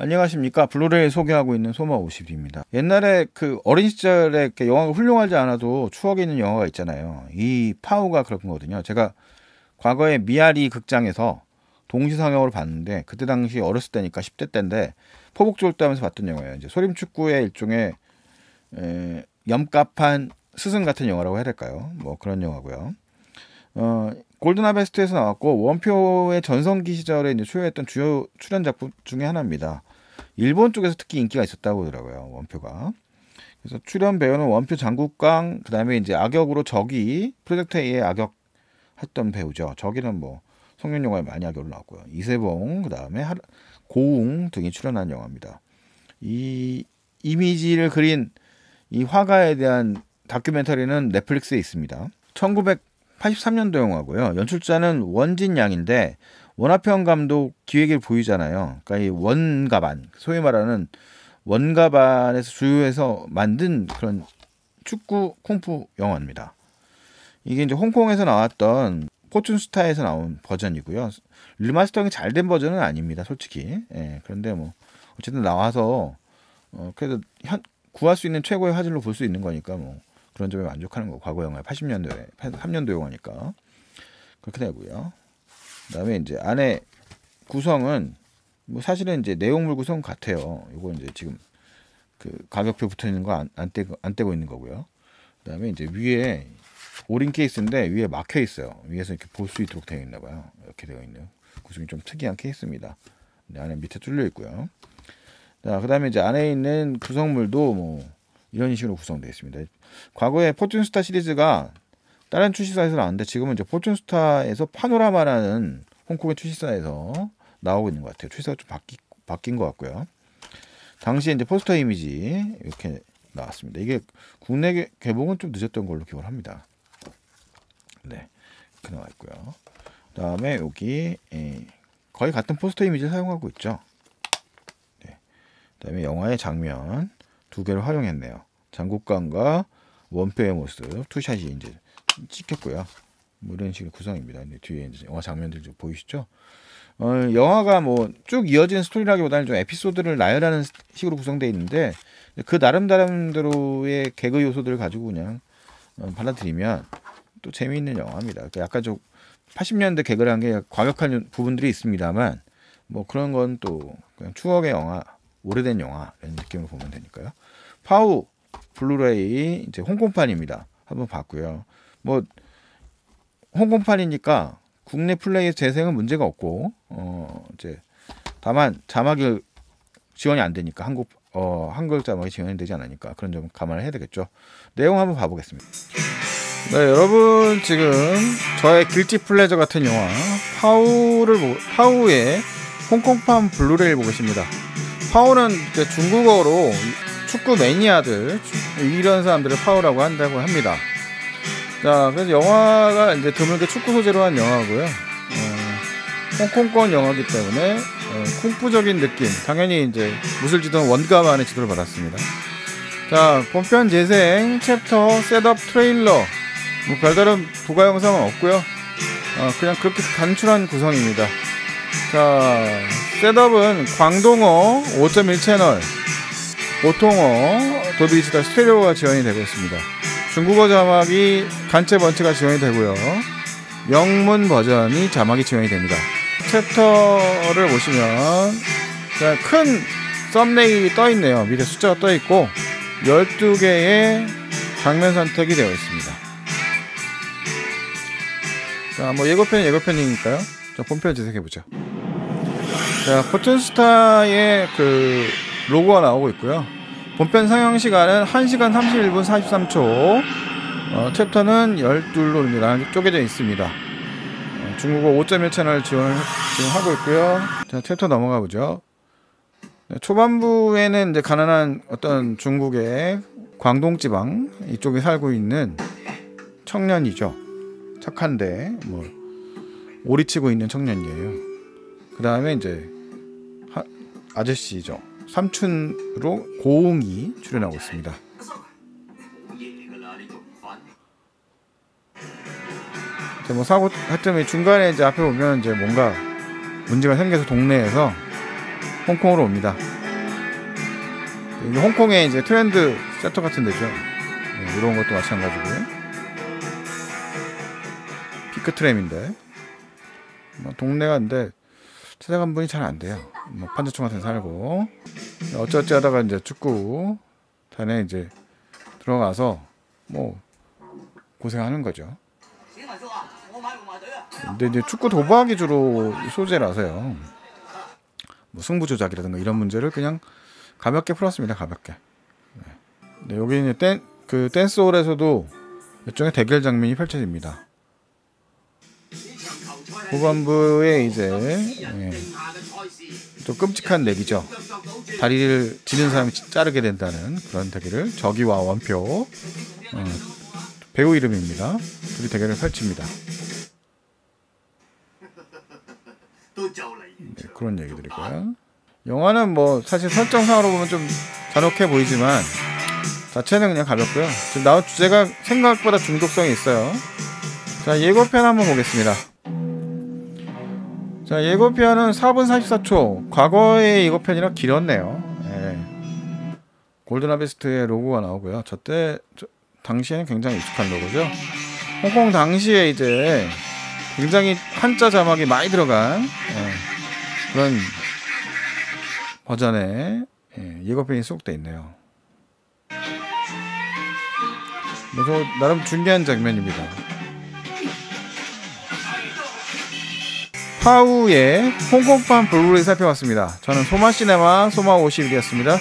안녕하십니까 블루레이 소개하고 있는 소마51입니다. 옛날에 그 어린 시절에 영화가 훌륭하지 않아도 추억에 있는 영화가 있잖아요. 이 파우가 그런 거거든요. 제가 과거에 미아리 극장에서 동시 상영으로 봤는데 그때 당시 어렸을 때니까 10대 때인데 포복절도 하면서 봤던 영화예요. 이제 소림축구의 일종의 에, 염갑한 스승 같은 영화라고 해야 될까요? 뭐 그런 영화고요. 어, 골든 하베스트에서 나왔고 원표의 전성기 시절에 이제 수여했던 주요 출연 작품 중에 하나입니다. 일본 쪽에서 특히 인기가 있었다고 하더라고요. 원표가. 그래서 출연 배우는 원표 장국강 그다음에 이제 악역으로 적이 프로젝트 A의 악역 했던 배우죠. 저기는 뭐 성년 영화에 많이 악역으로 나왔고요. 이세봉 그다음에 고웅 등이 출연한 영화입니다. 이 이미지를 그린 이 화가에 대한 다큐멘터리는 넷플릭스에 있습니다. 1983년도 영화고요. 연출자는 원진 양인데 원화평 감독 기획을 보이잖아요. 그러니까 이 원가반, 소위 말하는 원가반에서 주요해서 만든 그런 축구 쿵푸 영화입니다. 이게 이제 홍콩에서 나왔던 포춘스타에서 나온 버전이고요. remastering이 잘 된 버전은 아닙니다, 솔직히. 예, 그런데 뭐 어쨌든 나와서 어, 그래도 현, 구할 수 있는 최고의 화질로 볼 수 있는 거니까 뭐 그런 점에 만족하는 거. 과거 영화 80년도에 3년도 영화니까 그렇게 되고요. 그다음에 이제 안에 구성은 뭐 사실은 이제 내용물 구성 같아요. 이거 이제 지금 그 가격표 붙어 있는 거안 안 떼고 안 떼고 있는 거고요. 그다음에 이제 위에 오린 케이스인데 위에 막혀 있어요. 위에서 이렇게 볼 수 있도록 되어 있나 봐요. 이렇게 되어 있는 구성이 좀 특이한 케이스입니다. 안에 밑에 뚫려 있고요. 자, 그다음에 이제 안에 있는 구성물도 뭐 이런 식으로 구성되어 있습니다. 과거에 포춘스타 시리즈가 다른 출시사에서 나왔는데 지금은 이제 포춘스타에서 파노라마라는 홍콩의 출시사에서 나오고 있는 것 같아요. 출시사가 좀 바뀌, 바뀐 것 같고요. 당시에 이제 포스터 이미지 이렇게 나왔습니다. 이게 국내 개봉은 좀 늦었던 걸로 기억을 합니다. 네, 이렇게 나와 있고요. 그다음에 여기 예, 거의 같은 포스터 이미지를 사용하고 있죠. 네. 그다음에 영화의 장면 두 개를 활용했네요. 장국강과 원표의 모습 투샷이 이제 찍혔고요. 뭐 이런 식의 구성입니다. 뒤에 이제 영화 장면들 좀 보이시죠? 어, 영화가 뭐 쭉 이어진 스토리라기보다는 좀 에피소드를 나열하는 식으로 구성되어 있는데 그 나름 나름대로의 개그 요소들을 가지고 그냥 어, 받아들이면 또 재미있는 영화입니다. 그러니까 약간 좀 80년대 개그를 한게 과격한 부분들이 있습니다만 뭐 그런 건 또 그냥 추억의 영화, 오래된 영화 이런 느낌으로 보면 되니까요. 파우 블루레이 이제 홍콩판입니다. 한번 봤고요. 뭐 홍콩판이니까 국내 플레이 재생은 문제가 없고 어 이제 다만 자막이 지원이 안 되니까 한국 어 한글 자막이 지원이 되지 않으니까 그런 점 감안을 해야 되겠죠. 내용 한번 봐보겠습니다. 네, 여러분 지금 저의 guilty pleasure 같은 영화 파우를 파우의 홍콩판 블루레이를 보고 있습니다. 파우는 중국어로 축구 매니아들 이런 사람들을 파우라고 한다고 합니다. 자, 그래서 영화가 이제 드물게 축구 소재로 한 영화고요. 어, 홍콩권 영화기 때문에 어, 쿵푸적인 느낌, 당연히 이제 무술지도는 원가반의 지도를 받았습니다. 자, 본편 재생 chapter setup 트레일러 뭐 별다른 부가 영상은 없고요. 어, 그냥 그렇게 단출한 구성입니다. 자, setup은 광동어 5.1 채널, 보통어 돌비 디지털 스테레오가 지원이 되고 있습니다. 중국어 자막이 간체 번체가 지원이 되고요. 영문 버전이 자막이 지원이 됩니다. chapter를 보시면 큰 thumbnail이 떠 있네요. 밑에 숫자가 떠 있고 12개의 장면 선택이 되어 있습니다. 자, 뭐 예고편 예고편이니까요. 자, 본편 재생해 보죠. 자, 포춘스타의 그 로고가 나오고 있고요. 본편 상영 시간은 1시간 31분 43초. 어, 챕터는 12로입니다. 쪼개져 있습니다. 어, 중국어 5.1 채널 지원을 지금 하고 있고요. 자, 챕터 넘어가 보죠. 네, 초반부에는 이제 가난한 어떤 중국의 광동 지방 이쪽에 살고 있는 청년이죠. 착한데 뭐 오리치고 있는 청년이에요. 그 다음에 이제 하, 아저씨죠. 삼촌으로 고웅이 출연하고 있습니다. 뭐 사고 하여튼 중간에 이제 앞에 보면 이제 뭔가 문제가 생겨서 동네에서 홍콩으로 옵니다. 홍콩의 이제 트렌드 세터 같은 데죠. 네, 이런 것도 마찬가지고요. 피크 트램인데 뭐 동네가 근데 찾아간 분이 잘 안 돼요. 뭐 판자촌 같은 데 살고 어쩌어찌 하다가 이제 축구 단에 이제 들어가서 뭐 고생하는 거죠. 근데 이제 축구 도박이 주로 소재라서요. 뭐 승부 조작이라든가 이런 문제를 그냥 가볍게 풀었습니다. 가볍게. 네. 네, 여기 이제 댄 그 댄스홀에서도 일종의 대결 장면이 펼쳐집니다. 후반부에 이제 예, 좀 끔찍한 내기죠. 다리를 지는 사람이 자르게 된다는 그런 대결을 저기와 원표 어, 배우 이름입니다. 둘이 대결을 펼칩니다. 네, 그런 얘기들이고요. 영화는 뭐 사실 설정상으로 보면 좀 잔혹해 보이지만 자체는 그냥 가볍고요. 지금 나온 주제가 생각보다 중독성이 있어요. 자 예고편 한번 보겠습니다. 자 예고편은 4분 44초. 과거의 예고편이라 길었네요. 예. 골든 아베스트의 로고가 나오고요. 저때 저, 당시에는 굉장히 익숙한 로고죠. 홍콩 당시에 이제 굉장히 한자 자막이 많이 들어간 예, 그런 버전의 예, 예고편이 수록돼 있네요. 그래서 나름 중요한 장면입니다. 파우의 홍콩판 블루레이 살펴봤습니다. 저는 소마시네마 소마51이었습니다.